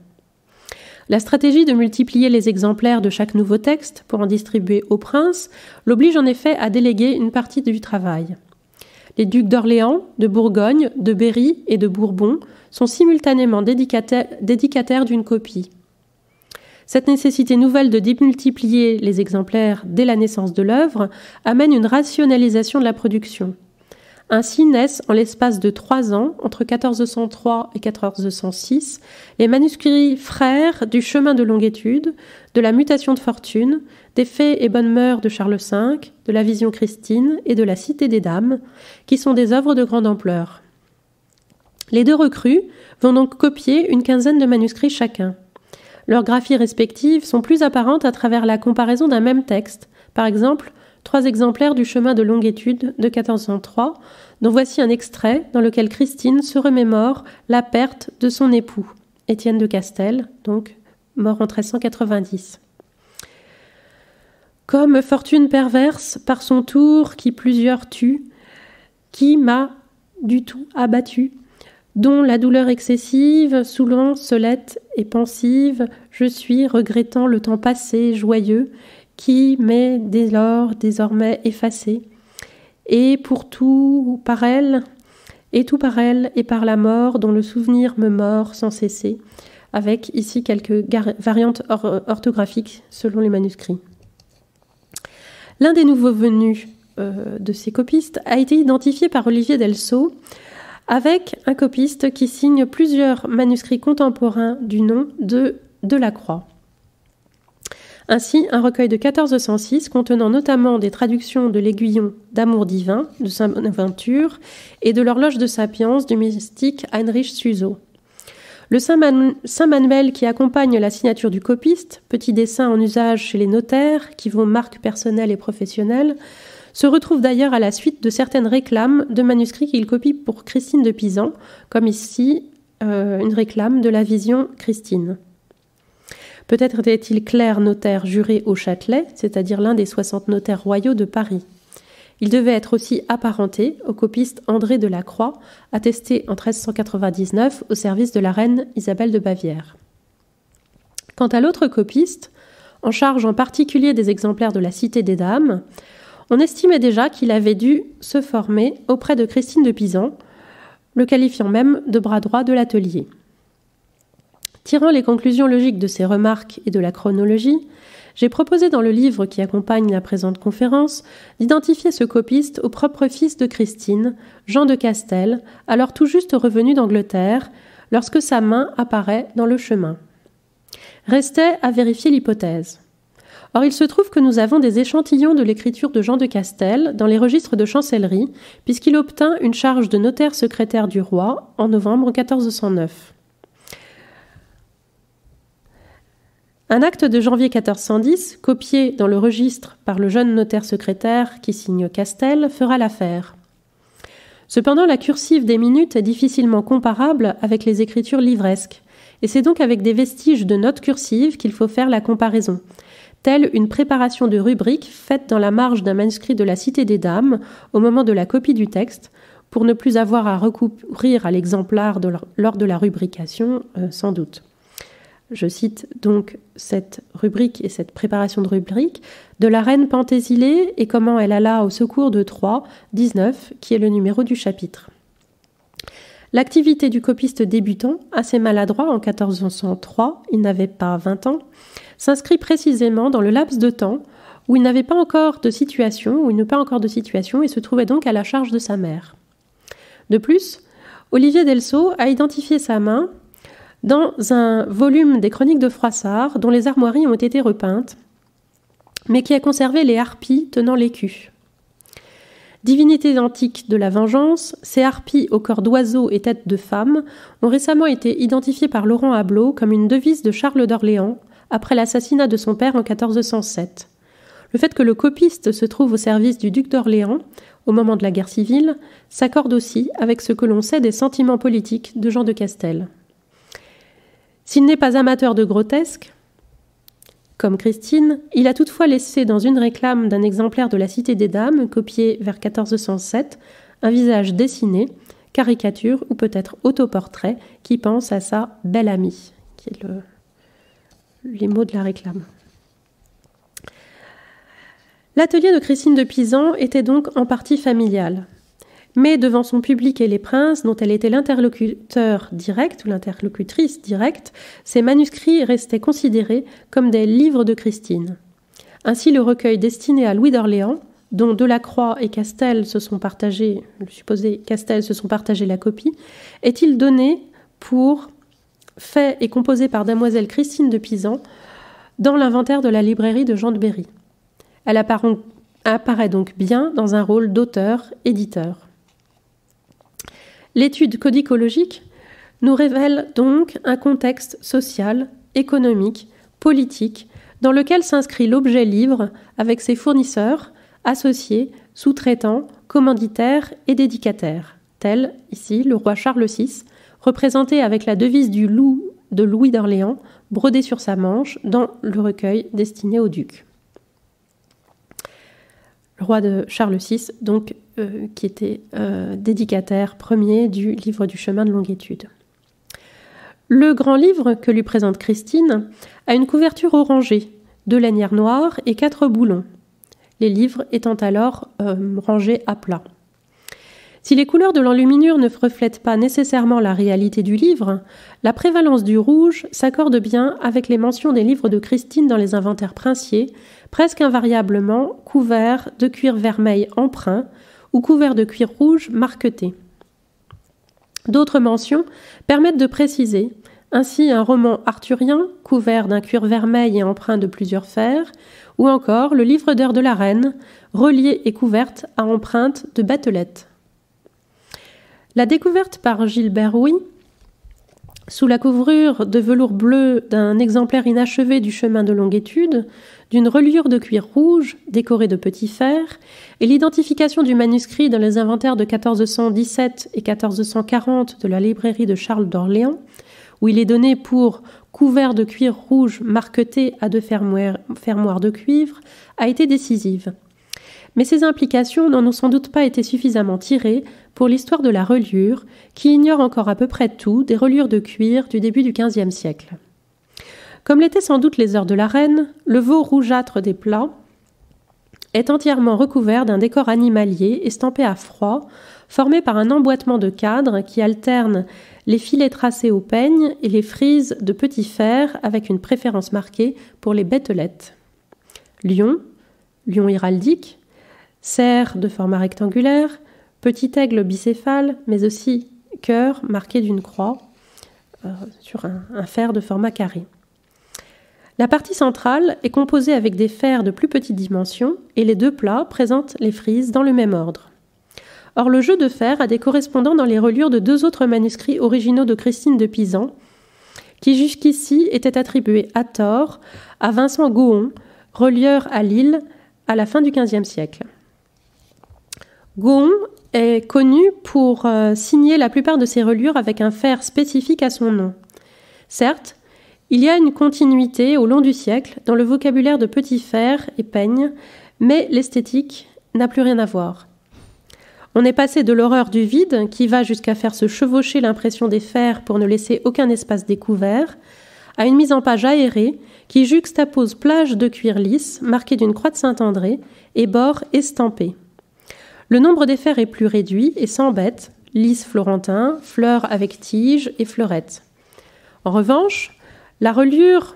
La stratégie de multiplier les exemplaires de chaque nouveau texte pour en distribuer au prince l'oblige en effet à déléguer une partie du travail. Les ducs d'Orléans, de Bourgogne, de Berry et de Bourbon sont simultanément dédicataires d'une copie. Cette nécessité nouvelle de démultiplier les exemplaires dès la naissance de l'œuvre amène une rationalisation de la production. Ainsi naissent, en l'espace de trois ans, entre 1403 et 1406, les manuscrits frères du chemin de longue étude, de la mutation de fortune, des faits et bonnes mœurs de Charles V, de la vision christine et de la cité des dames, qui sont des œuvres de grande ampleur. Les deux recrues vont donc copier une quinzaine de manuscrits chacun. Leurs graphies respectives sont plus apparentes à travers la comparaison d'un même texte. Par exemple, trois exemplaires du chemin de longue étude de 1403, dont voici un extrait dans lequel Christine se remémore la perte de son époux, Étienne de Castel, donc mort en 1390. Comme fortune perverse, par son tour qui plusieurs tue, qui m'a du tout abattu, dont la douleur excessive, saoulant, solette et pensive, je suis, regrettant le temps passé, joyeux, qui m'est dès lors désormais effacé, et pour tout par elle, et tout par elle, et par la mort dont le souvenir me mord sans cesser, avec ici quelques variantes orthographiques selon les manuscrits. L'un des nouveaux venus euh, de ces copistes a été identifié par Olivier Delceau avec un copiste qui signe plusieurs manuscrits contemporains du nom de Delacroix. Ainsi, un recueil de 1406 contenant notamment des traductions de l'Aiguillon d'Amour divin de Saint Bonaventure et de l'Horloge de Sapience du mystique Heinrich Suso. Le Saint, Manuel qui accompagne la signature du copiste, petit dessin en usage chez les notaires qui vont marque personnelle et professionnelle, se retrouve d'ailleurs à la suite de certaines réclames de manuscrits qu'il copie pour Christine de Pisan, comme ici euh, une réclame de la vision Christine. Peut-être était-il clerc notaire juré au Châtelet, c'est-à-dire l'un des 60 notaires royaux de Paris. Il devait être aussi apparenté au copiste André de la Croix, attesté en 1399 au service de la reine Isabelle de Bavière. Quant à l'autre copiste, en charge en particulier des exemplaires de la Cité des Dames, on estimait déjà qu'il avait dû se former auprès de Christine de Pisan, le qualifiant même de bras droit de l'atelier. Tirant les conclusions logiques de ces remarques et de la chronologie, j'ai proposé dans le livre qui accompagne la présente conférence d'identifier ce copiste au propre fils de Christine, Jean de Castel, alors tout juste revenu d'Angleterre, lorsque sa main apparaît dans le chemin. Restait à vérifier l'hypothèse. Or, il se trouve que nous avons des échantillons de l'écriture de Jean de Castel dans les registres de chancellerie, puisqu'il obtint une charge de notaire secrétaire du roi en novembre 1409. Un acte de janvier 1410, copié dans le registre par le jeune notaire secrétaire qui signe Castel, fera l'affaire. Cependant, la cursive des minutes est difficilement comparable avec les écritures livresques, et c'est donc avec des vestiges de notes cursives qu'il faut faire la comparaison, telle une préparation de rubrique faite dans la marge d'un manuscrit de la Cité des Dames au moment de la copie du texte, pour ne plus avoir à recourir à l'exemplaire lors de la rubrication, euh, sans doute. Je cite donc cette rubrique et cette préparation de rubrique de la reine Pentésilée et comment elle alla au secours de Troie, 19, qui est le numéro du chapitre. L'activité du copiste débutant, assez maladroit en 1403, il n'avait pas 20 ans, s'inscrit précisément dans le laps de temps où il n'avait pas encore de situation, où il n'a pas encore de situation et se trouvait donc à la charge de sa mère. De plus, Olivier Delceau a identifié sa main dans un volume des Chroniques de Froissart, dont les armoiries ont été repeintes, mais qui a conservé les harpies tenant l'écu. Divinités antiques de la vengeance, ces harpies au corps d'oiseau et tête de femme ont récemment été identifiées par Laurent Hablot comme une devise de Charles d'Orléans après l'assassinat de son père en 1407. Le fait que le copiste se trouve au service du duc d'Orléans au moment de la guerre civile s'accorde aussi avec ce que l'on sait des sentiments politiques de Jean de Castel. S'il n'est pas amateur de grotesque, comme Christine, il a toutefois laissé dans une réclame d'un exemplaire de la Cité des Dames, copié vers 1407, un visage dessiné, caricature ou peut-être autoportrait qui pense à sa belle amie, qui est le, les mots de la réclame. L'atelier de Christine de Pisan était donc en partie familial. Mais devant son public et les princes, dont elle était l'interlocuteur direct ou l'interlocutrice directe, ces manuscrits restaient considérés comme des livres de Christine. Ainsi, le recueil destiné à Louis d'Orléans, dont Delacroix et Castel se sont partagés, le supposé Castel se sont partagés la copie, est-il donné pour fait et composé par Damoiselle Christine de Pisan dans l'inventaire de la librairie de Jean de Berry. Elle apparaît donc bien dans un rôle d'auteur-éditeur. L'étude codicologique nous révèle donc un contexte social, économique, politique, dans lequel s'inscrit l'objet livre avec ses fournisseurs, associés, sous-traitants, commanditaires et dédicataires, tels ici le roi Charles VI, représenté avec la devise du loup de Louis d'Orléans, brodée sur sa manche dans le recueil destiné au duc. Le roi de Charles VI, donc euh, qui était euh, dédicataire premier du livre du chemin de longue étude. Le grand livre que lui présente Christine a une couverture orangée, deux lanières noires et quatre boulons, les livres étant alors euh, rangés à plat. Si les couleurs de l'enluminure ne reflètent pas nécessairement la réalité du livre, la prévalence du rouge s'accorde bien avec les mentions des livres de Christine dans les inventaires princiers, presque invariablement couverts de cuir vermeil emprunt, ou couverts de cuir rouge marqueté. D'autres mentions permettent de préciser ainsi un roman arthurien couvert d'un cuir vermeil et empreint de plusieurs fers, ou encore le livre d'heures de la reine, relié et couverte à empreinte de batelettes. La découverte par Gilbert Rouy, sous la couvrure de velours bleu d'un exemplaire inachevé du chemin de longue étude, d'une reliure de cuir rouge décorée de petits fers, et l'identification du manuscrit dans les inventaires de 1417 et 1440 de la librairie de Charles d'Orléans, où il est donné pour couvert de cuir rouge marqueté à deux fermoirs de cuivre, a été décisive. Mais ces implications n'en ont sans doute pas été suffisamment tirées pour l'histoire de la reliure, qui ignore encore à peu près tout des reliures de cuir du début du XVe siècle. Comme l'étaient sans doute les heures de la reine, le veau rougeâtre des plats est entièrement recouvert d'un décor animalier estampé à froid, formée par un emboîtement de cadres qui alterne les filets tracés au peigne et les frises de petits fers avec une préférence marquée pour les bételettes. Lion, lion héraldique, cerf de format rectangulaire, petit aigle bicéphale, mais aussi cœur marqué d'une croix euh, sur un fer de format carré. La partie centrale est composée avec des fers de plus petite dimension et les deux plats présentent les frises dans le même ordre. Or, le jeu de fer a des correspondants dans les reliures de deux autres manuscrits originaux de Christine de Pisan, qui jusqu'ici étaient attribués à tort à Vincent Gohon, relieur à Lille à la fin du XVe siècle. Gohon est connu pour euh, signer la plupart de ses reliures avec un fer spécifique à son nom. Certes, il y a une continuité au long du siècle dans le vocabulaire de petits fers et peignes, mais l'esthétique n'a plus rien à voir. On est passé de l'horreur du vide, qui va jusqu'à faire se chevaucher l'impression des fers pour ne laisser aucun espace découvert, à une mise en page aérée qui juxtapose plage de cuir lisse marquée d'une croix de Saint-André et bords estampés. Le nombre des fers est plus réduit et sans bête, lisse florentin, fleurs avec tiges et fleurettes. En revanche, la reliure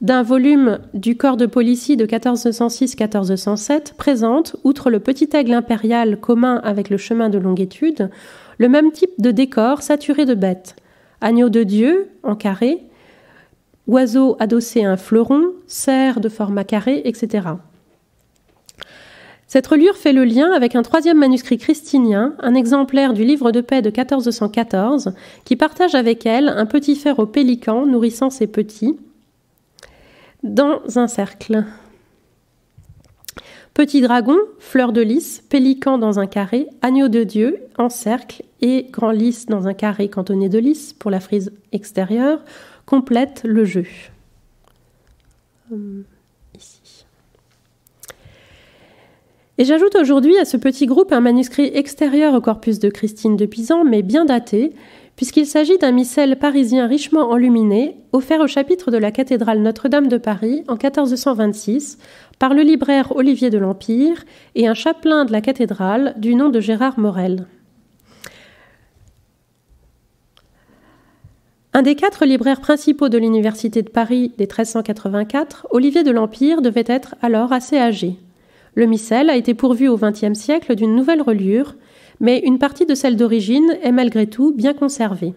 d'un volume du corps de policier de 1406-1407 présente, outre le petit aigle impérial commun avec le chemin de longue étude, le même type de décor saturé de bêtes. Agneau de Dieu en carré, oiseau adossé à un fleuron, cerf de format carré, etc. Cette reliure fait le lien avec un troisième manuscrit christinien, un exemplaire du livre de paix de 1414, qui partage avec elle un petit fer au pélican nourrissant ses petits dans un cercle. Petit dragon, fleur de lys, pélican dans un carré, agneau de Dieu en cercle et grand lys dans un carré cantonné de lys pour la frise extérieure complètent le jeu. Hum. Et j'ajoute aujourd'hui à ce petit groupe un manuscrit extérieur au corpus de Christine de Pisan, mais bien daté, puisqu'il s'agit d'un missel parisien richement enluminé, offert au chapitre de la cathédrale Notre-Dame de Paris en 1426 par le libraire Olivier de l'Empire et un chapelain de la cathédrale du nom de Gérard Morel. Un des quatre libraires principaux de l'Université de Paris des 1384, Olivier de l'Empire devait être alors assez âgé. Le missel a été pourvu au XXe siècle d'une nouvelle reliure, mais une partie de celle d'origine est malgré tout bien conservée.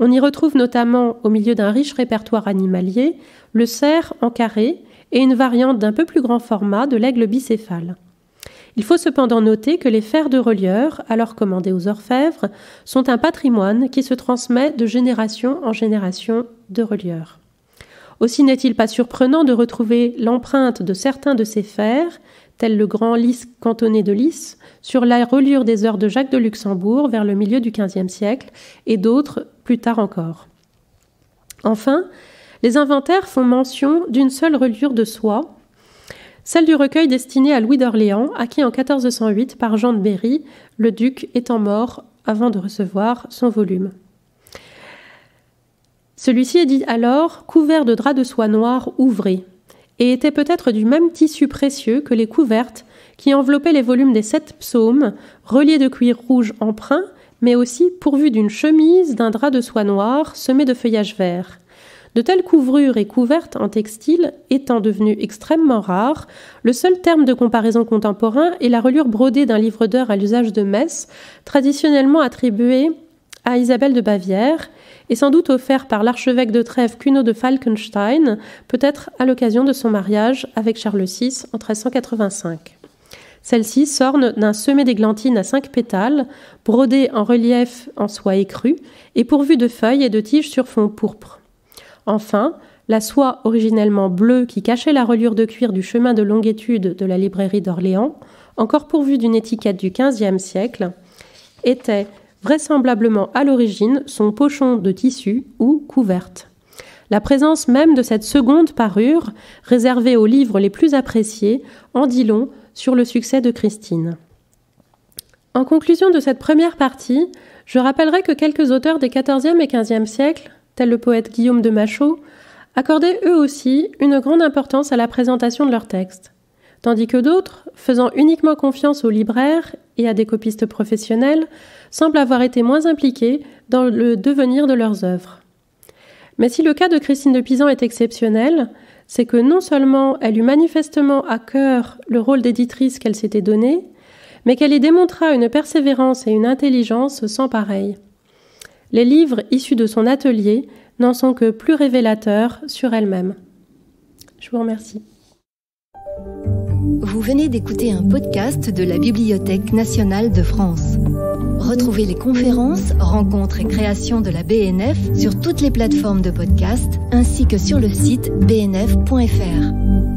On y retrouve notamment, au milieu d'un riche répertoire animalier, le cerf en carré et une variante d'un peu plus grand format de l'aigle bicéphale. Il faut cependant noter que les fers de relieur, alors commandés aux orfèvres, sont un patrimoine qui se transmet de génération en génération de relieurs. Aussi n'est-il pas surprenant de retrouver l'empreinte de certains de ces fers, tel le grand lys cantonné de lys, sur la reliure des heures de Jacques de Luxembourg vers le milieu du XVe siècle, et d'autres plus tard encore. Enfin, les inventaires font mention d'une seule reliure de soie, celle du recueil destiné à Louis d'Orléans, acquis en 1408 par Jean de Berry, le duc étant mort avant de recevoir son volume. Celui-ci est dit alors couvert de drap de soie noire ouvré, et était peut-être du même tissu précieux que les couvertes qui enveloppaient les volumes des sept psaumes, reliés de cuir rouge emprunt, mais aussi pourvus d'une chemise d'un drap de soie noire semé de feuillage vert. De telles couvrures et couvertes en textile étant devenues extrêmement rares, le seul terme de comparaison contemporain est la reliure brodée d'un livre d'heures à l'usage de messe, traditionnellement attribué à Isabelle de Bavière, et sans doute offert par l'archevêque de Trèves Cuno de Falkenstein, peut-être à l'occasion de son mariage avec Charles VI en 1385. Celle-ci s'orne d'un semé d'églantine à cinq pétales, brodé en relief en soie écrue et pourvu de feuilles et de tiges sur fond pourpre. Enfin, la soie originellement bleue qui cachait la reliure de cuir du chemin de longue étude de la librairie d'Orléans, encore pourvue d'une étiquette du XVe siècle, était vraisemblablement à l'origine son pochon de tissu ou couverte. La présence même de cette seconde parure, réservée aux livres les plus appréciés, en dit long sur le succès de Christine. En conclusion de cette première partie, je rappellerai que quelques auteurs des XIVe et XVe siècles, tels le poète Guillaume de Machaut, accordaient eux aussi une grande importance à la présentation de leurs textes, tandis que d'autres, faisant uniquement confiance aux libraires et à des copistes professionnels, semblent avoir été moins impliqués dans le devenir de leurs œuvres. Mais si le cas de Christine de Pisan est exceptionnel, c'est que non seulement elle eut manifestement à cœur le rôle d'éditrice qu'elle s'était donné, mais qu'elle y démontra une persévérance et une intelligence sans pareil. Les livres issus de son atelier n'en sont que plus révélateurs sur elle-même. Je vous remercie. Vous venez d'écouter un podcast de la Bibliothèque nationale de France. Retrouvez les conférences, rencontres et créations de la BNF sur toutes les plateformes de podcast ainsi que sur le site bnf.fr.